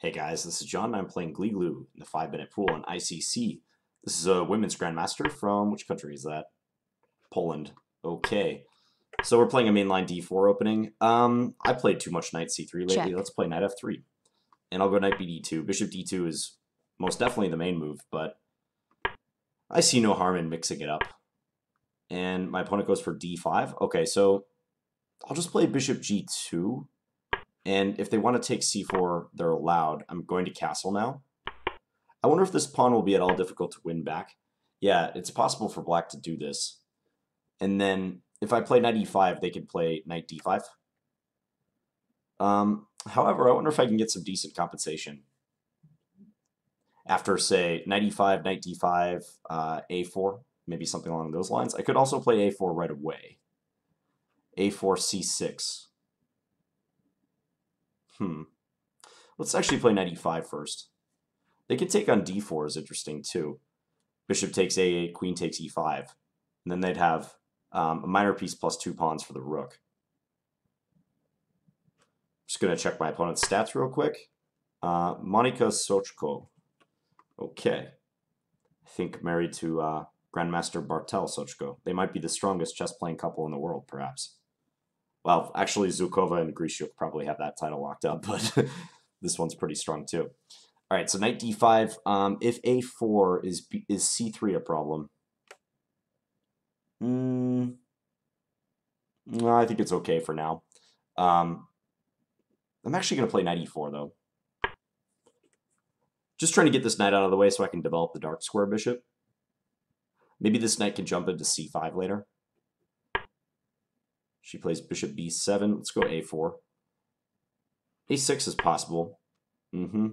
Hey guys, this is John. I'm playing Glee Glue in the 5 minute pool on ICC. This is a women's grandmaster from which country is that? Poland. Okay. So we're playing a mainline d4 opening. Um, I played too much knight c3 lately. Check. Let's play knight f3. And I'll go knight bd2. Bishop d2 is most definitely the main move, but I see no harm in mixing it up. And my opponent goes for d5. Okay, so I'll just play bishop g2. And if they want to take c4, they're allowed. I'm going to castle now. I wonder if this pawn will be at all difficult to win back. Yeah, it's possible for black to do this. And then if I play knight e5, they can play knight d5. Um, however, I wonder if I can get some decent compensation. After, say, knight e5, knight d5, uh, a4, maybe something along those lines. I could also play a4 right away. a4, c6. Hmm. Let's actually play knight e5 first. They could take on d4 is interesting too. Bishop takes a8, queen takes e5. And then they'd have um, a minor piece plus two pawns for the rook. Just going to check my opponent's stats real quick. Uh, Monika Soćko. Okay. I think married to uh, Grandmaster Bartosz Soćko. They might be the strongest chess playing couple in the world, perhaps. Well, actually, Zhukova and Grischuk probably have that title locked up, but this one's pretty strong too. All right, so knight d5. Um, if a4 is B, is c3 a problem? Mm, no, I think it's okay for now. Um, I'm actually going to play knight e4 though. Just trying to get this knight out of the way so I can develop the dark square bishop. Maybe this knight can jump into c5 later. She plays bishop b7. Let's go a4. a6 is possible. Mm-hmm.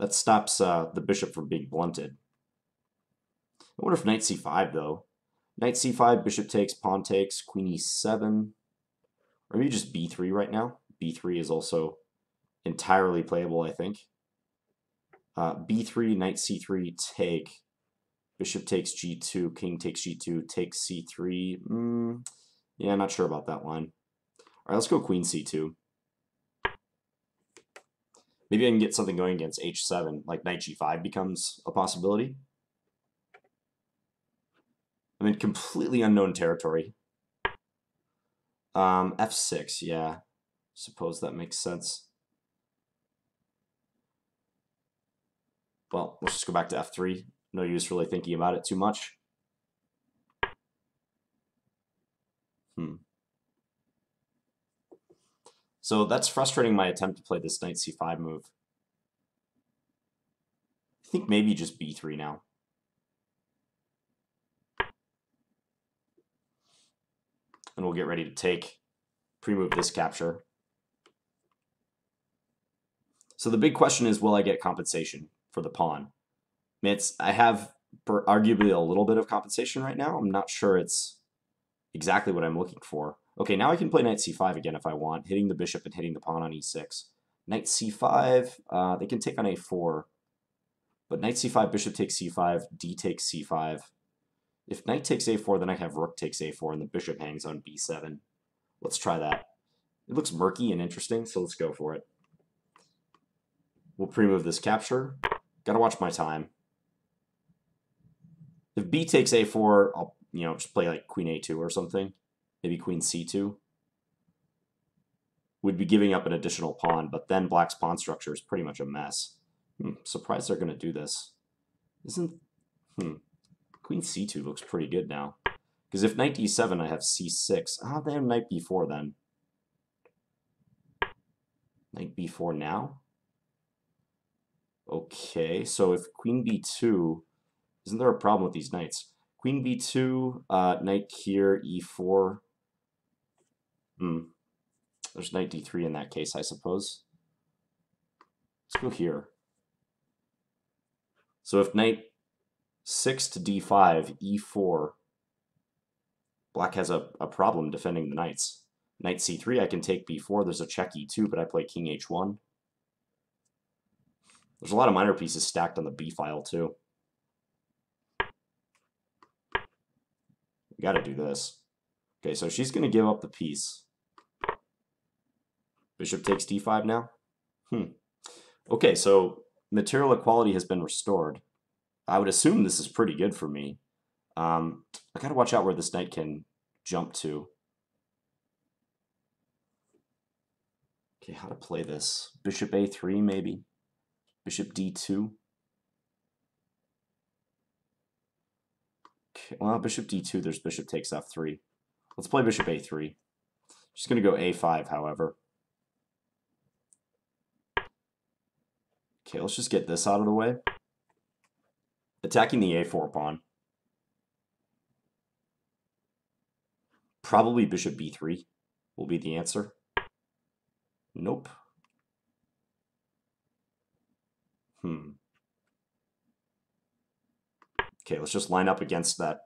That stops uh, the bishop from being blunted. I wonder if knight c5, though. Knight c5, bishop takes, pawn takes, queen e7. Or maybe just b3 right now. b3 is also entirely playable, I think. Uh, b3, knight c3, take. Bishop takes g2, king takes g2, takes c3. Mm, yeah, not sure about that line. All right, let's go queen c2. Maybe I can get something going against h7, like knight g5 becomes a possibility. I'm in completely unknown territory. Um, f6, yeah. Suppose that makes sense. Well, let's just go back to f3. No use really thinking about it too much. Hmm. So that's frustrating my attempt to play this knight c5 move. I think maybe just b3 now. And we'll get ready to take, pre-move this capture. So the big question is, will I get compensation for the pawn? I mean, it's, I have arguably a little bit of compensation right now. I'm not sure it's exactly what I'm looking for. Okay, now I can play knight c5 again if I want, hitting the bishop and hitting the pawn on e6. Knight c5, uh, they can take on a4. But knight c5, bishop takes c5, d takes c5. If knight takes a4, then I have rook takes a4, and the bishop hangs on b7. Let's try that. It looks murky and interesting, so let's go for it. We'll pre-move this capture. Gotta watch my time. If b takes a4, I'll you know just play like queen a2 or something. Maybe queen c2. Would be giving up an additional pawn, but then black's pawn structure is pretty much a mess. Hmm, surprised they're going to do this. Isn't... Hmm. Queen c2 looks pretty good now. Because if knight e7, I have c6. Ah, they have knight b4 then. Knight b4 now? Okay, so if queen b2... Isn't there a problem with these knights? Queen b2, uh, knight here, e4. Hmm. There's knight d3 in that case, I suppose. Let's go here. So if knight 6 to d5, e4, black has a, a problem defending the knights. Knight c3, I can take b4. There's a check e2, but I play king h1. There's a lot of minor pieces stacked on the b file, too. We got to do this. Okay, so she's going to give up the piece. Bishop takes d5 now? Hmm. Okay, so material equality has been restored. I would assume this is pretty good for me. Um, I gotta watch out where this knight can jump to. Okay, how to play this? Bishop a3, maybe? Bishop d2? Well, bishop d2, there's bishop takes f3. Let's play bishop a3. She's going to go a5, however. Okay, let's just get this out of the way. Attacking the a4 pawn. Probably bishop b3 will be the answer. Nope. Hmm. Okay, let's just line up against that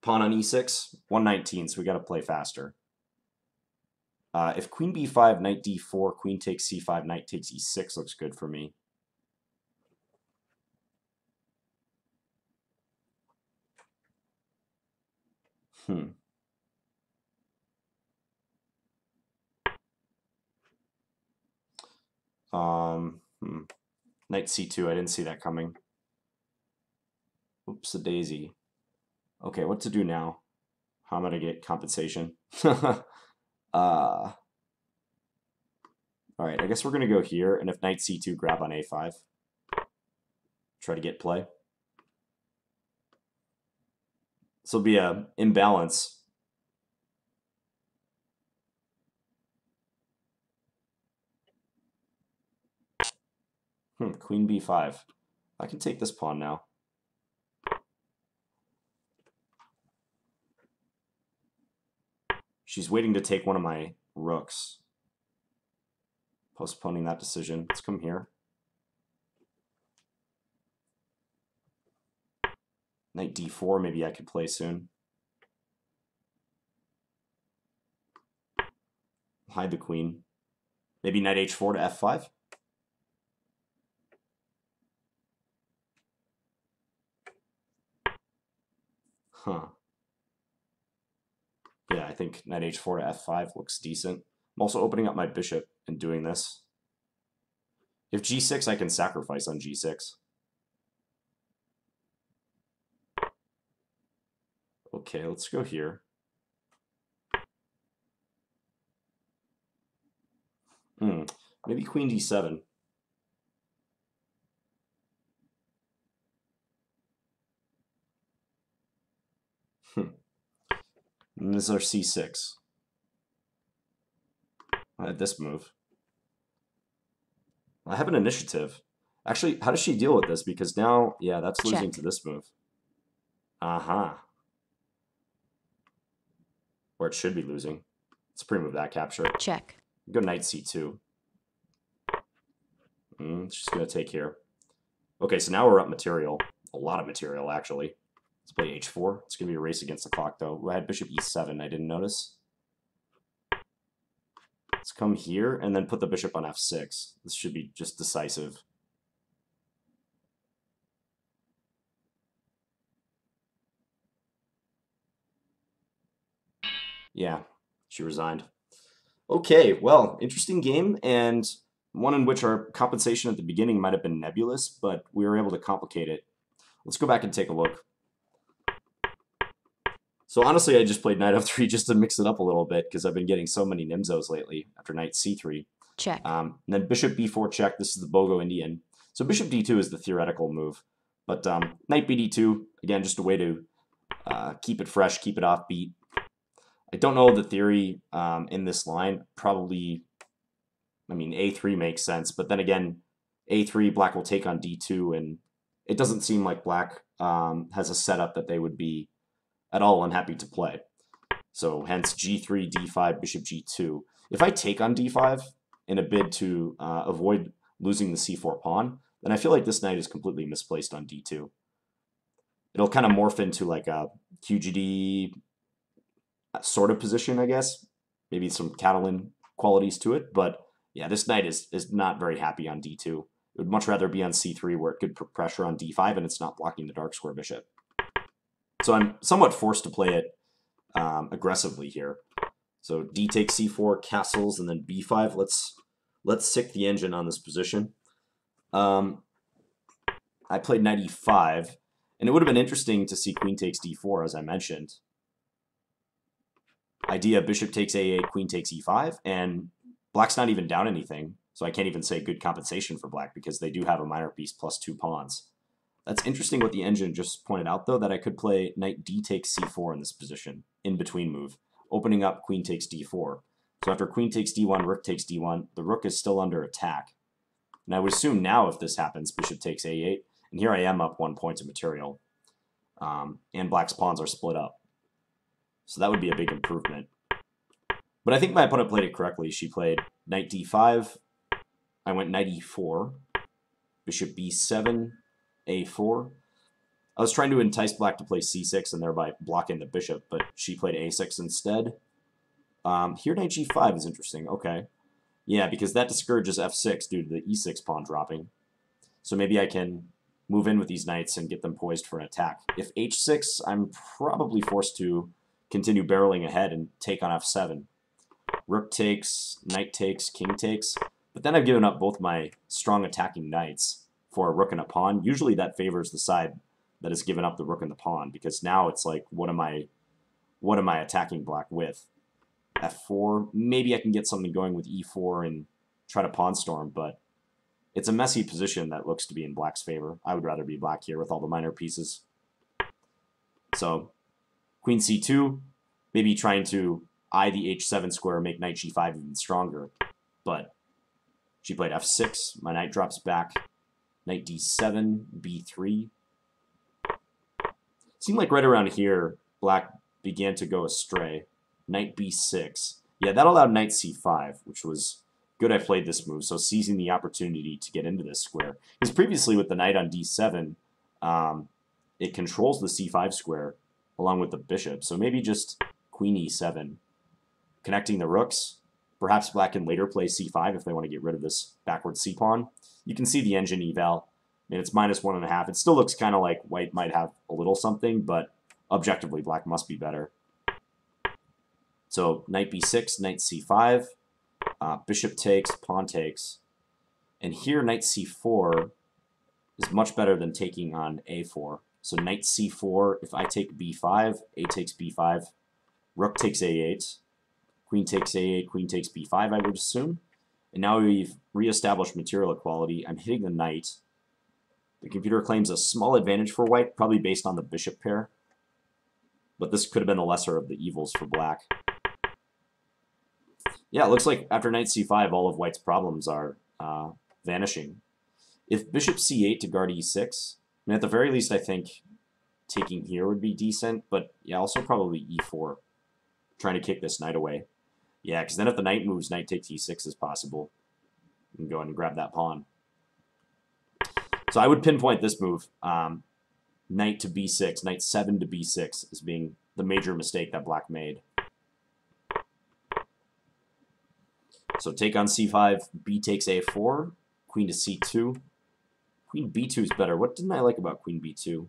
pawn on e6. 119, so we got to play faster. Uh, if queen b5, knight d4, queen takes c5, knight takes e6 looks good for me. Hmm. Um, hmm. Knight c2, I didn't see that coming. Oops, a daisy. Okay, what to do now? How am I going to get compensation? uh, all right, I guess we're going to go here, and if knight c2, grab on a5. Try to get play. This will be a imbalance. Hmm, queen b5. I can take this pawn now. She's waiting to take one of my rooks. Postponing that decision. Let's come here. Knight d4, maybe I could play soon. Hide the queen. Maybe knight h4 to f5. Huh. Yeah, I think knight h4 to f5 looks decent. I'm also opening up my bishop and doing this. If g6, I can sacrifice on g6. Okay, let's go here. Hmm, maybe queen d7. And this is our c6. I had this move. I have an initiative. Actually, how does she deal with this? Because now, yeah, that's Check. losing to this move. Uh-huh. Or it should be losing. Let's pre-move that capture. Check. Go knight c2. Mm, she's going to take here. Okay, so now we're up material. A lot of material, actually. Let's play h4. It's going to be a race against the clock, though. I had bishop e7. I didn't notice. Let's come here and then put the bishop on f6. This should be just decisive. Yeah, she resigned. Okay, well, interesting game, and one in which our compensation at the beginning might have been nebulous, but we were able to complicate it. Let's go back and take a look. So honestly, I just played knight f3 just to mix it up a little bit because I've been getting so many Nimzos lately after knight c3. Check. Um, and then bishop b4 check. This is the Bogo Indian. So bishop d2 is the theoretical move. But um, knight bd2, again, just a way to uh, keep it fresh, keep it offbeat. I don't know the theory um, in this line. Probably, I mean, a3 makes sense. But then again, a3, black will take on d2. And it doesn't seem like black um, has a setup that they would be at all unhappy to play. So hence g3, d5, bishop g2. If I take on d5 in a bid to uh, avoid losing the c4 pawn, then I feel like this knight is completely misplaced on d2. It'll kind of morph into like a QGD sort of position, I guess. Maybe some Catalan qualities to it, but yeah, this knight is, is not very happy on d2. It would much rather be on c3 where it could put pressure on d5 and it's not blocking the dark square bishop. So I'm somewhat forced to play it um, aggressively here. So d takes c4, castles, and then b5. Let's let's sic the engine on this position. Um, I played knight e5, and it would have been interesting to see queen takes d4, as I mentioned. Idea bishop takes a8, queen takes e5, and black's not even down anything, so I can't even say good compensation for black because they do have a minor piece plus two pawns. That's interesting what the engine just pointed out, though, that I could play knight d takes c4 in this position, in between move, opening up queen takes d4. So after queen takes d1, rook takes d1, the rook is still under attack. And I would assume now if this happens, bishop takes a8, and here I am up one point of material, um, and black's pawns are split up. So that would be a big improvement. But I think my opponent played it correctly. She played knight d5, I went knight e4, bishop b7, a4. I was trying to entice black to play c6 and thereby blocking the bishop, but she played a6 instead. Um, here knight g5 is interesting. Okay. Yeah, because that discourages f6 due to the e6 pawn dropping. So maybe I can move in with these knights and get them poised for an attack. If h6, I'm probably forced to continue barreling ahead and take on f7. Rook takes, knight takes, king takes. But then I've given up both my strong attacking knights for a rook and a pawn. Usually that favors the side that has given up the rook and the pawn because now it's like, what am I, what am I attacking black with? F4. Maybe I can get something going with E4 and try to pawn storm, but it's a messy position that looks to be in black's favor. I would rather be black here with all the minor pieces. So, queen c2, maybe trying to eye the h7 square, make knight g5 even stronger. But she played f6, my knight drops back, knight d7, b3. Seemed like right around here, black began to go astray. Knight b6. Yeah, that allowed knight c5, which was good I played this move, so seizing the opportunity to get into this square. Because previously with the knight on d7, um, it controls the c5 square along with the bishop, so maybe just queen e7. Connecting the rooks, perhaps black can later play c5 if they want to get rid of this backward c-pawn. You can see the engine eval. Mean, it's minus one and a half. It still looks kind of like white might have a little something, but objectively black must be better. So knight b6, knight c5, uh, bishop takes, pawn takes. And here knight c4 is much better than taking on a4. So knight c4, if I take b5, a takes b5, rook takes a8, queen takes a8, queen takes b5, I would assume. And now we've reestablished material equality. I'm hitting the knight. The computer claims a small advantage for white, probably based on the bishop pair. But this could have been the lesser of the evils for black. Yeah, it looks like after knight c5, all of white's problems are uh, vanishing. If bishop c8 to guard e6, I mean, at the very least, I think taking here would be decent, but yeah, also probably e4, trying to kick this knight away. Yeah, because then if the knight moves, knight takes e6 is possible. You can go ahead and grab that pawn. So I would pinpoint this move, um, knight to b6, knight 7 to b6 as being the major mistake that black made. So take on c5, b takes a4, queen to c2. Queen b2 is better. What didn't I like about queen b2?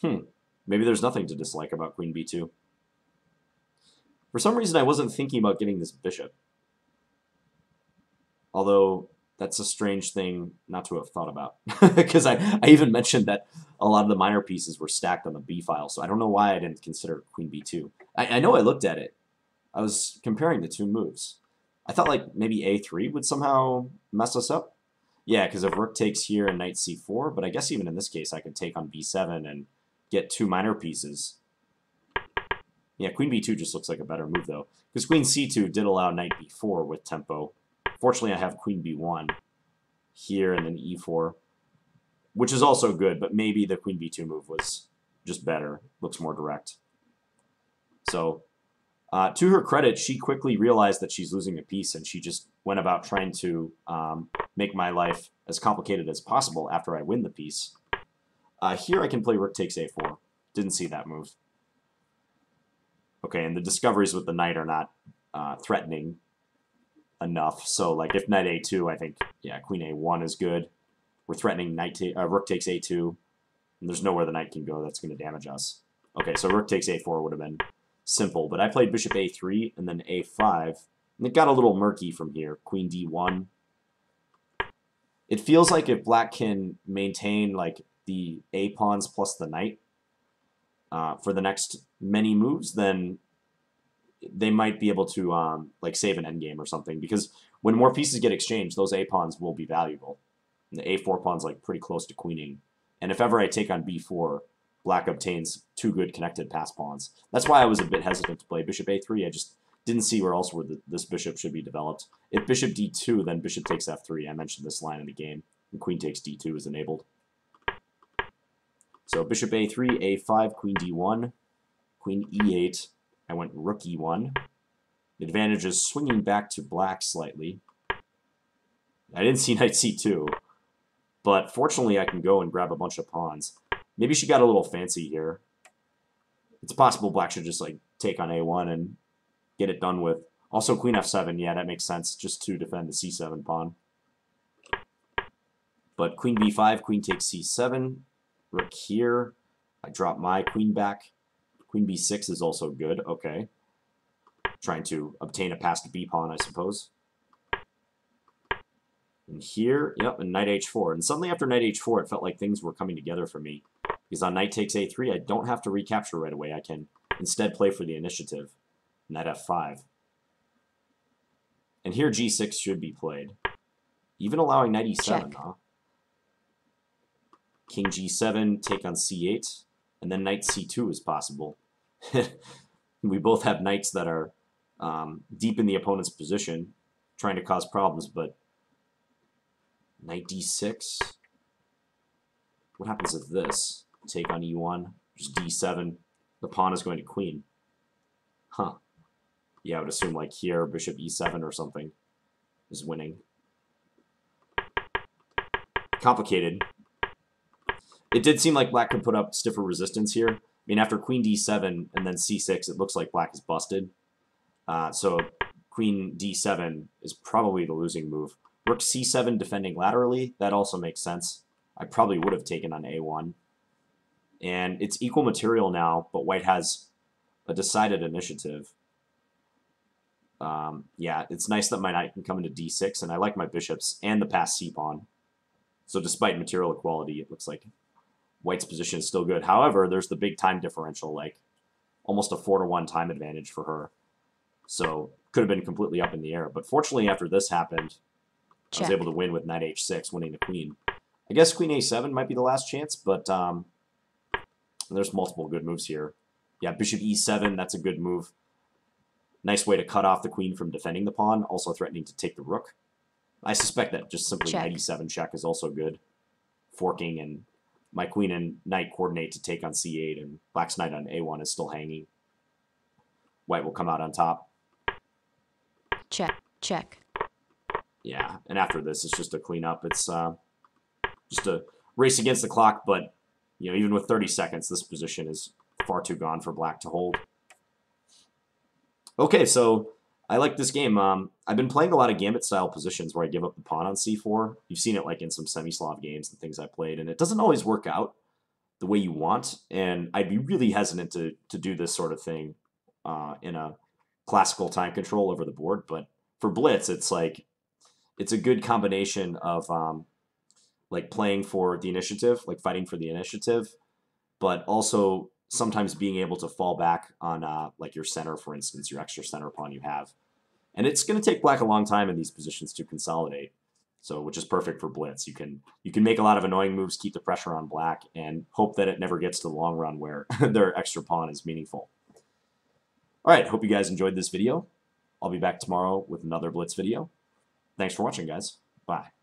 Hmm, maybe there's nothing to dislike about queen b2. For some reason, I wasn't thinking about getting this bishop. Although, that's a strange thing not to have thought about. Because I, I even mentioned that a lot of the minor pieces were stacked on the b file, so I don't know why I didn't consider queen b2. I, I know I looked at it, I was comparing the two moves. I thought like maybe a3 would somehow mess us up. Yeah, because if rook takes here and knight c4, but I guess even in this case I could take on b7 and get two minor pieces. Yeah, queen b2 just looks like a better move though, because queen c2 did allow knight b4 with tempo. Fortunately, I have queen b1 here and then e4, which is also good, but maybe the queen b2 move was just better, looks more direct. So uh, to her credit, she quickly realized that she's losing a piece, and she just went about trying to um, make my life as complicated as possible after I win the piece. Uh, here I can play rook takes a4. Didn't see that move. Okay, and the discoveries with the knight are not uh, threatening enough. So, like, if knight a2, I think, yeah, queen a1 is good. We're threatening knight uh, rook takes a2, and there's nowhere the knight can go that's going to damage us. Okay, so rook takes a4 would have been simple, but I played bishop a3 and then a5, and it got a little murky from here. Queen d1, It feels like if black can maintain like the A pawns plus the knight uh, for the next many moves, then they might be able to um, like save an endgame or something. Because when more pieces get exchanged, those A pawns will be valuable. And the A4 pawn's like pretty close to queening. And if ever I take on B4, black obtains two good connected pass pawns. That's why I was a bit hesitant to play bishop A3. I just didn't see where else where the, this bishop should be developed. If bishop D2, then bishop takes F3. I mentioned this line in the game. And queen takes D2 is enabled. So bishop A3, A5, queen D1, queen E8. I went rook E1. The advantage is swinging back to black slightly. I didn't see knight C2, but fortunately I can go and grab a bunch of pawns. Maybe she got a little fancy here. It's possible black should just like take on A1 and get it done with. Also queen F7, yeah, that makes sense, just to defend the C7 pawn. But queen B5, queen takes C7, rook here. I drop my queen back. Queen B6 is also good, okay. Trying to obtain a passed B pawn, I suppose. And here, yep, and knight h4. And suddenly after knight h4, it felt like things were coming together for me. Because on knight takes a3, I don't have to recapture right away. I can instead play for the initiative. Knight f5. And here g6 should be played. Even allowing knight e7, Check. huh? King g7, take on c8, and then knight c2 is possible. we both have knights that are um, deep in the opponent's position, trying to cause problems, but knight d6. What happens if this? Take on e1, just d7. The pawn is going to queen. Huh. Yeah, I would assume like here, bishop e7 or something is winning. Complicated. It did seem like black could put up stiffer resistance here. I mean, after queen d7 and then c6, it looks like black is busted. Uh, so queen d7 is probably the losing move. Rook c7 defending laterally, that also makes sense. I probably would have taken on a1. And it's equal material now, but white has a decided initiative. Um, yeah, it's nice that my knight can come into d6, and I like my bishops and the passed c-pawn. So despite material equality, it looks like white's position is still good. However, there's the big time differential, like almost a 4 to 1 time advantage for her. So could have been completely up in the air. But fortunately, after this happened, Check. I was able to win with knight h6, winning the queen. I guess queen a7 might be the last chance, but um, there's multiple good moves here. Yeah, bishop e7, that's a good move. Nice way to cut off the queen from defending the pawn, also threatening to take the rook. I suspect that just simply check. knight e7 check is also good. Forking and my queen and knight coordinate to take on c8, and black's knight on a1 is still hanging. White will come out on top. Check, check. Yeah, and after this, it's just a cleanup. It's uh, just a race against the clock, but you know, even with 30 seconds, this position is far too gone for black to hold. Okay, so I like this game. Um, I've been playing a lot of gambit-style positions where I give up the pawn on c4. You've seen it like in some semi-Slav games and things I played, and it doesn't always work out the way you want, and I'd be really hesitant to, to do this sort of thing uh, in a classical time control over the board, but for Blitz, it's like it's a good combination of um, like playing for the initiative, like fighting for the initiative, but also sometimes being able to fall back on uh, like your center, for instance, your extra center pawn you have. And it's going to take black a long time in these positions to consolidate. So, which is perfect for blitz. You can you can make a lot of annoying moves, keep the pressure on black, and hope that it never gets to the long run where their extra pawn is meaningful. All right, hope you guys enjoyed this video. I'll be back tomorrow with another blitz video. Thanks for watching, guys. Bye.